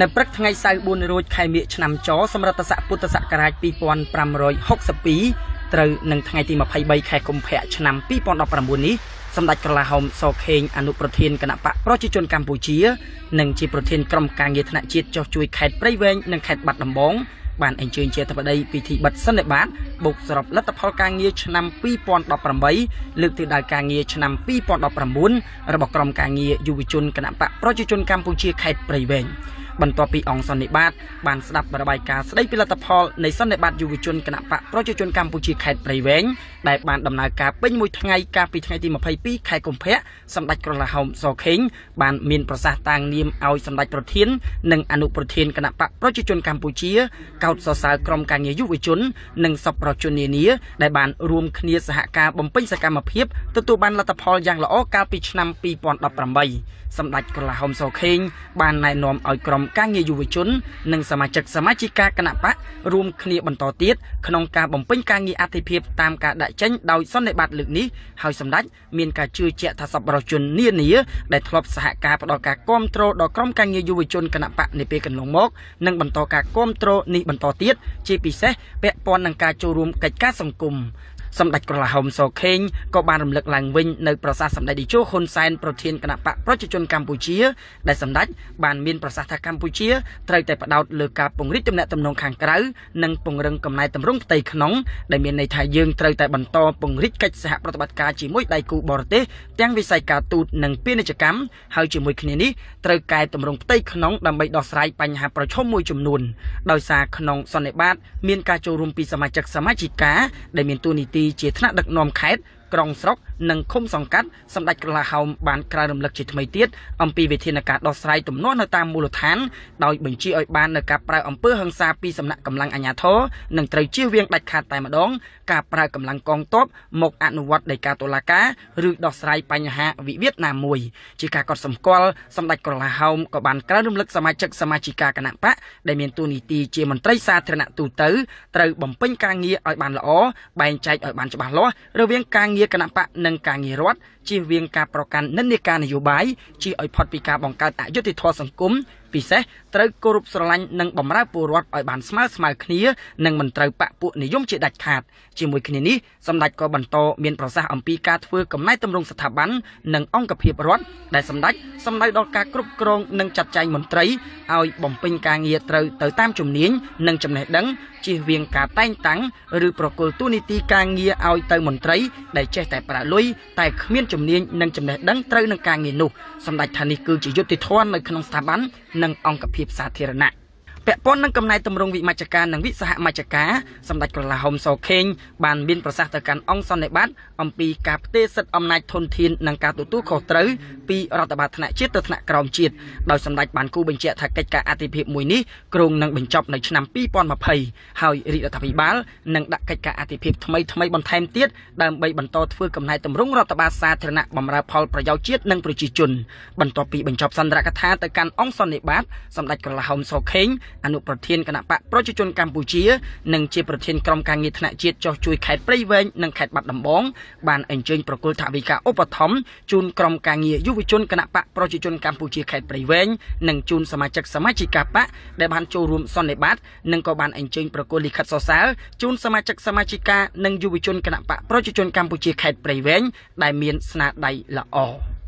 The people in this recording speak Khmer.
នៅព្រឹកថ្ងៃសៅរ៍4រោចខែមិញឆ្នាំចសម្រាប់ស័កពុទ្ធសករាជ2562ត្រូវនឹងថ្ងៃទី23ខែកុម្ភៈឆ្នាំ2019នេះសម្ដេចក្រឡាហោមសខេងអនុប្រធានគណៈបកប្រជាជនកម្ពុជានិងជាប្រធានក្រុមការងារថ្នាក់ជាតិចុះជួយខេត្តព្រៃវែងនិងខេត្តបាត់ដំបងបានអញ្ជើញជាធិបតីពិធីបិទសន្និបាតបុកសរុបលទ្ធផលការងារឆ្នាំ2018លើកទិសដៅការងារឆ្នាំ2019របស់ក្រុមការងារយុវជនគណៈបកប្រជាជនកម្ពុជាខេត្តព្រៃវែង បន្ទាប់ពីអង្គសន្និបាតបានស្ដាប់របាយការណ៍ស្ដីពីលទ្ធផលនៃសន្និបាតយុវជនគណៈបកប្រជាជនកម្ពុជាខេត្តព្រៃវែងដែលបានដំណើរការពេញមួយថ្ងៃកាលពីថ្ងៃទី22ខែកុម្ភៈសម្ដេចក្រឡាហោមសខេងបានមានប្រសាសន៍តាំងនាមឲ្យសម្ដេចប្រធាននិងអនុប្រធានគណៈបកប្រជាជនកម្ពុជាកោតសរសើរក្រុមការងារយុវជន និងសប្បុរសជននានាដែលបានរួមគ្នាសហការបំពេញសកម្មភាពទទួលបានលទ្ធផលយ៉ាងល្អកាលពីឆ្នាំ2018សម្ដេចក្រឡាហោមសខេងបានណែនាំឲ្យក្រុមការងារយុវជន និងសមាជិកសមាជិកាគណៈបករួមគ្នាបន្តទៀតក្នុងការបំពេញការងារអធិភាពតាមការដាក់ចេញដោយសន្និបាតលើកនេះហើយសម្ដេចមានការជឿជាក់ថាសប្បុរសជននានាដែលធ្លាប់សហការផ្ដល់ការគ្រប់គ្រងដល់ក្រុមការងារយុវជនគណៈបកនាពេលកន្លងមកនឹងបន្តការគ្រប់គ្រងនេះបន្តទៀតជាពិសេសពាក់ព័ន្ធនឹងការចូលរួមកិច្ចការសង្គម សម្ដេចក្រឡាហោមសខេងក៏បានរំលឹកឡើងវិញនៅប្រសាសន៍សម្ដេចតេជោហ៊ុនសែនប្រធានគណៈបកប្រជាជនកម្ពុជាដែលសម្ដេចបានមានប្រសាសន៍ថាកម្ពុជាត្រូវតែផ្ដោតលើការពង្រីកទំនាក់ទំនងខាងក្រៅនិងពង្រឹងកំណែតម្រង់ផ្ទៃក្នុងដែលមានន័យថាយើងត្រូវតែបន្តពង្រីកកិច្ចសហប្រតិបត្តិការជាមួយដៃគូបរទេសទាំងវិស័យការទូតនិងពាណិជ្ជកម្មហើយជាមួយគ្នានេះត្រូវកែតម្រង់ផ្ទៃក្នុងដើម្បីដោះស្រាយបញ្ហាប្រឈមមួយចំនួនដោយសារក្នុងសន្និបាតមានការចូលរួមពីសមាជិកសមាជិកាដែលមានទួនាទីជាថ្នាក់ដឹកនាំខេត្ត ក្រុងស្រុកនិងឃុំសង្កាត់សម្ដេចក្រឡាហោមបានក្រើនរំលឹកជាថ្មីទៀតអំពីវិធានការដោះស្រាយទំនាស់នៅតាមមូលដ្ឋានដោយបញ្ជាឲ្យបាននៅការប្រើអំពើហិង្សាពីសំណាក់កម្លាំងអាជ្ញាធរនិងត្រូវជៀសវាងដាច់ខាតតែម្ដងការប្រើកម្លាំងកងទ័ពមកអនុវត្តដោយការតុលាការឬដោះស្រាយបញ្ហាវិវាទណាមួយជាការកត់សម្គាល់សម្ដេចក្រឡាហោមក៏បានក្រើនរំលឹកសមាជិកសមាជិកាគណៈបកដែលមានតួនាទីជាមន្ត្រីសាធារណៈទូទៅត្រូវបំពេញការងារឲ្យបានល្អបែងចែកឲ្យបានច្បាស់លាស់រវាងការងារគណៈបកនិងការងាររដ្ឋជៀសវាងការប្រកាន់និន្នាការនយោបាយជៀសឲ្យផុតពីការបង្កើតអយុត្តិធម៌សង្គមពិសេសត្រូវគោរពស្រឡាញ់និងបម្រើពលរដ្ឋឲ្យបានស្មើស្មើគ្នានិងមិនត្រូវបាក់ពួកនិយមជាដាច់ខាតជាមួយគ្នានេះសម្ដេចក៏បន្តមានប្រសាសន៍អំពីការធ្វើកំណែតម្រង់ស្ថាប័ននិងអង្គភាពរដ្ឋដែលសម្ដេចសម្ដៅដល់ការគ្រប់គ្រងនិងចាត់ចែងមន្ត្រីឲ្យបំពេញការងារត្រូវទៅតាមជំនាញនិងចំណេះដឹងជៀសវាងការតែងតាំងឬប្រគល់ទូនីតិការងារឲ្យទៅមន្ត្រីដែលចេះតែប្រាក់លុយតែគ្មានជំនាញនិងចំណេះដឹងត្រូវនឹងការងារនោះសម្ដេចថានេះគឺជាយុត្តិធម៌នៅក្នុងស្ថាប័ននិងអង្គភាពសាធារណៈ ពាក់ព័ន្ធនឹងកំណែតម្រង់វិមជ្ឈការនិងវិសហមជ្ឈការសម្ដេចក្រឡាហុំសខេងបានមានប្រសាសន៍ទៅកាន់អង្គសន្និបាតអំពីការផ្ទេរសិទ្ធិអំណាចធនធាននិងការទទួលខុសត្រូវពីរដ្ឋបាលថ្នាក់ជាតិទៅថ្នាក់ក្រោមជាតិដោយសម្ដេចបានគូបញ្ជាក់ថាកិច្ចការអធិភាពមួយនេះគ្រោងនឹងបញ្ចប់នៅឆ្នាំ2020ហើយរាជរដ្ឋាភិបាលនឹងដាក់កិច្ចការអធិភាពថ្មីថ្មីបន្ថែមទៀតដើម្បីបន្តធ្វើកំណែតម្រង់រដ្ឋបាលសាធារណៈបម្រើផលប្រយោជន៍ជាតិនិងប្រជាជនបន្ទាប់ពីបញ្ចប់សន្ទរកថាទៅកាន់អង្គសន្និបាតសម្ដេចក្រឡាហុំសខេងអនុប្រធានគណៈបកប្រជាជនកម្ពុជានិងជាប្រធានក្រុមការងារថ្នាក់ជាតិចុះជួយខេត្តព្រៃវែងនិងខេត្តបាត់ដំបងបានអញ្ជើញប្រគល់ថវិកាឧបត្ថម្ភជូនក្រុមការងារយុវជនគណៈបកប្រជាជនកម្ពុជាខេត្តព្រៃវែងនិងជូនសមាជិកសមាជិកាបកដែលបានចូលរួមសន្និបាតនិងក៏បានអញ្ជើញប្រគល់លិខិតសរសើរជូនសមាជិកសមាជិកានិងយុវជនគណៈបកប្រជាជនកម្ពុជាខេត្តព្រៃវែងដែលមានស្នាដៃល្អ